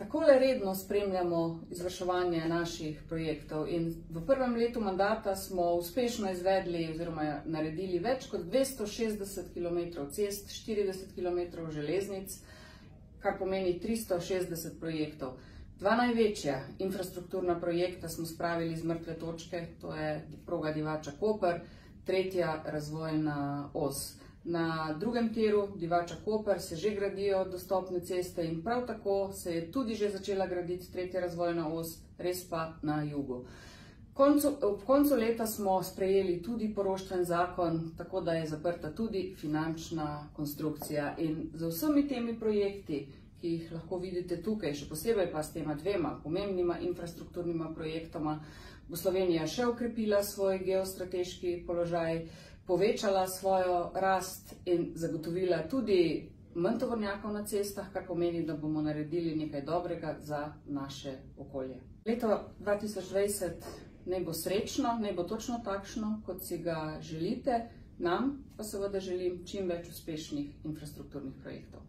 Takole redno spremljamo izvrševanje naših projektov in v prvem letu mandata smo uspešno izvedli oziroma naredili več kot 260 km cest, 40 km železnic, kar pomeni 360 projektov. Dva največja infrastrukturna projekta smo spravili z mrtve točke, to je proga Divača Koper, tretja razvojna os. Na drugem tiru, Divača Koper, se že gradijo dostopne ceste in prav tako se je tudi že začela graditi tretja razvojna os, res pa na jugu. Koncu, ob koncu leta smo sprejeli tudi poroštven zakon, tako da je zaprta tudi finančna konstrukcija. In za vsemi temi projekti, ki jih lahko vidite tukaj, še posebej pa s tema dvema pomembnima infrastrukturnima projektoma, bo Slovenija še ukrepila svoj geostrateški položaj, povečala svojo rast in zagotovila tudi manj tovornjakov na cestah, kar pomeni, da bomo naredili nekaj dobrega za naše okolje. Leto 2020 ne bo srečno, ne bo točno takšno, kot si ga želite, nam pa seveda želim čim več uspešnih infrastrukturnih projektov.